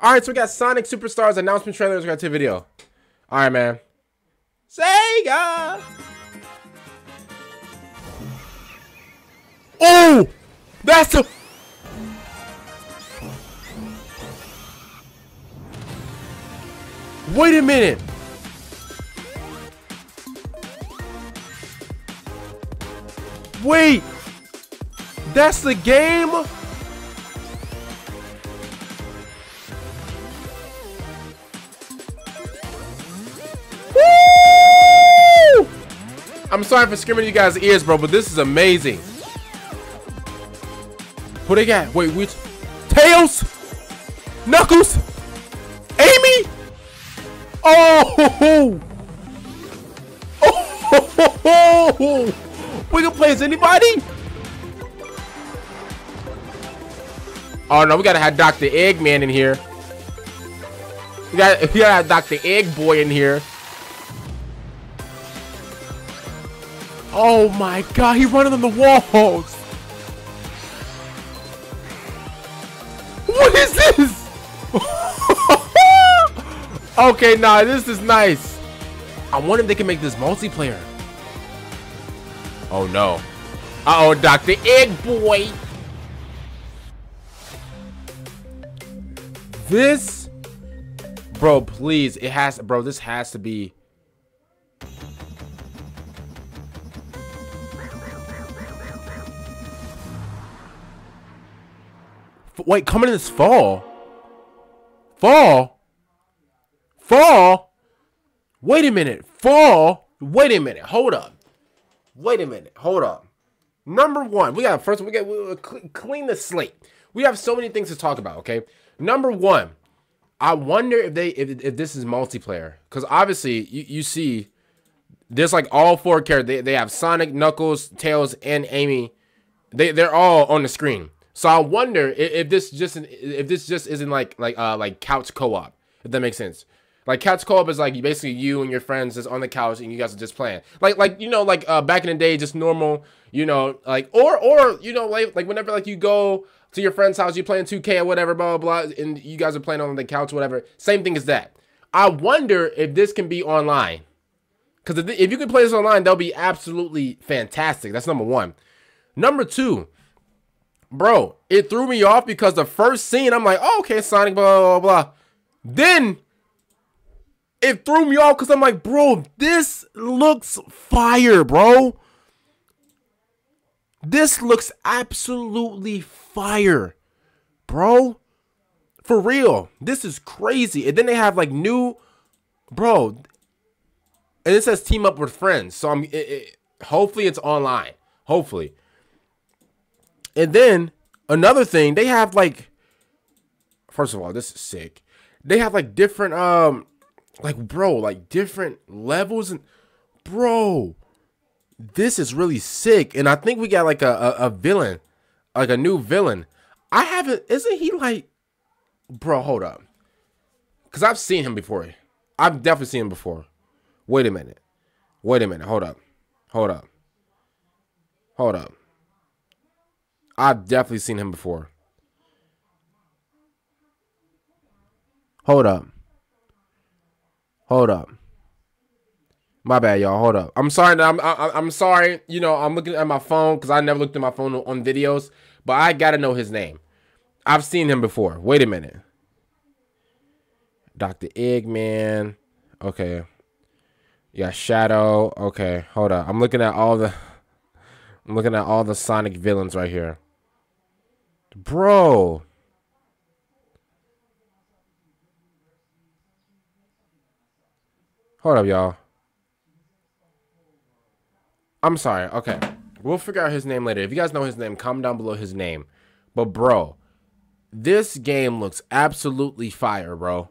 All right, so we got Sonic Superstars announcement trailers. We got to video. All right, man. Sega. Oh, that's a. Wait a minute. Wait. That's the game? I'm sorry for screaming you guys' ears, bro, but this is amazing. Who they got? Wait, which? Tails? Knuckles? Amy? Oh! Oh! We can play as anybody? Oh no, we gotta have Dr. Eggman in here. We got we gotta have Dr. Egg Boy in here. Oh my god, he's running on the walls. What is this? okay, nah, this is nice. I wonder if they can make this multiplayer. Oh no. Uh oh, Dr. Egg Boy. This, bro, please, it has, bro, this has to be. Wait, coming in this fall? Fall? Fall? Wait a minute, fall? Wait a minute, hold up. Wait a minute, hold up. Number one, we got first, we got we, clean the slate. We have so many things to talk about, okay? Number one, I wonder if they if, if this is multiplayer because obviously you, you see there's like all four characters. They, they have Sonic, Knuckles, Tails, and Amy. They they're all on the screen. So I wonder if, if this just if this just isn't like like uh like couch co-op if that makes sense. Like couch co-op is like basically you and your friends just on the couch and you guys are just playing. Like like you know like uh back in the day just normal you know like or or you know like like whenever like you go to your friend's house, you're playing 2K or whatever, blah, blah, blah, and you guys are playing on the couch, whatever. Same thing as that. I wonder if this can be online. Because if, if you can play this online, that'll be absolutely fantastic. That's number one. Number two, bro, it threw me off because the first scene, I'm like, oh, okay, Sonic, blah, blah, blah. Then it threw me off because I'm like, bro, this looks fire, bro. This looks absolutely fire, bro. For real. This is crazy. And then they have like new, bro. And it says team up with friends. So I'm, it, it, hopefully it's online. Hopefully. And then another thing, they have like, first of all, this is sick. They have like different, um, like, bro, like different levels and, bro, this is really sick. And I think we got like a, a, a villain, like a new villain. I haven't, isn't he like, bro, hold up. Because I've seen him before. I've definitely seen him before. Wait a minute. Wait a minute. Hold up. Hold up. Hold up. I've definitely seen him before. Hold up. Hold up. My bad, y'all. Hold up. I'm sorry. I'm I, I'm sorry. You know, I'm looking at my phone because I never looked at my phone on videos. But I gotta know his name. I've seen him before. Wait a minute. Dr. Eggman. Okay. Yeah, Shadow. Okay, hold up. I'm looking at all the I'm looking at all the Sonic villains right here. Bro. Hold up, y'all. I'm sorry. Okay. We'll figure out his name later. If you guys know his name, comment down below his name. But bro, this game looks absolutely fire, bro.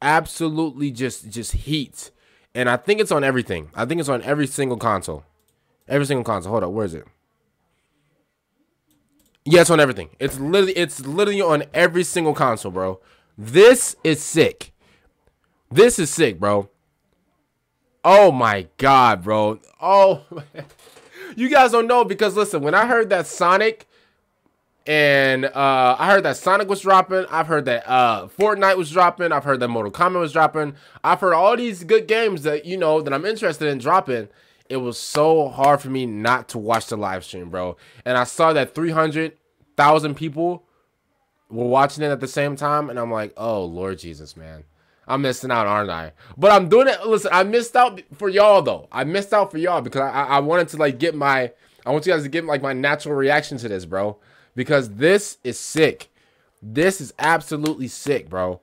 Absolutely just just heat. And I think it's on everything. I think it's on every single console. Every single console. Hold up, where is it? Yeah, it's on everything. It's literally it's literally on every single console, bro. This is sick. This is sick, bro. Oh my god, bro. Oh, you guys don't know because listen, when I heard that Sonic And uh, I heard that Sonic was dropping. I've heard that uh, Fortnite was dropping. I've heard that Mortal Kombat was dropping. I've heard all these good games that you know that I'm interested in dropping. It was so hard for me not to watch the live stream, bro. And I saw that 300,000 people were watching it at the same time, and I'm like, oh Lord Jesus, man. I'm missing out, aren't I? But I'm doing it. Listen, I missed out for y'all though. I missed out for y'all because I, I wanted to like get my. I want you guys to get like my natural reaction to this, bro. Because this is sick. This is absolutely sick, bro.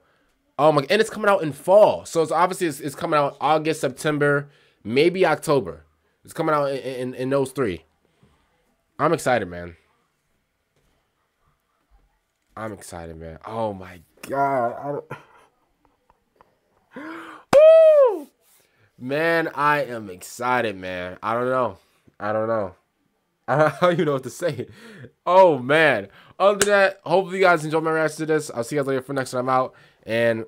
Oh my! And it's coming out in fall, so it's obviously it's, it's coming out August, September, maybe October. It's coming out in, in, in those three. I'm excited, man. I'm excited, man. Oh my god. Woo! Man, I am excited, man. I don't know. I don't know. I don't even know what to say. Oh man. Other than that, hopefully you guys enjoyed my reaction to this. I'll see you guys later for next time I'm out. And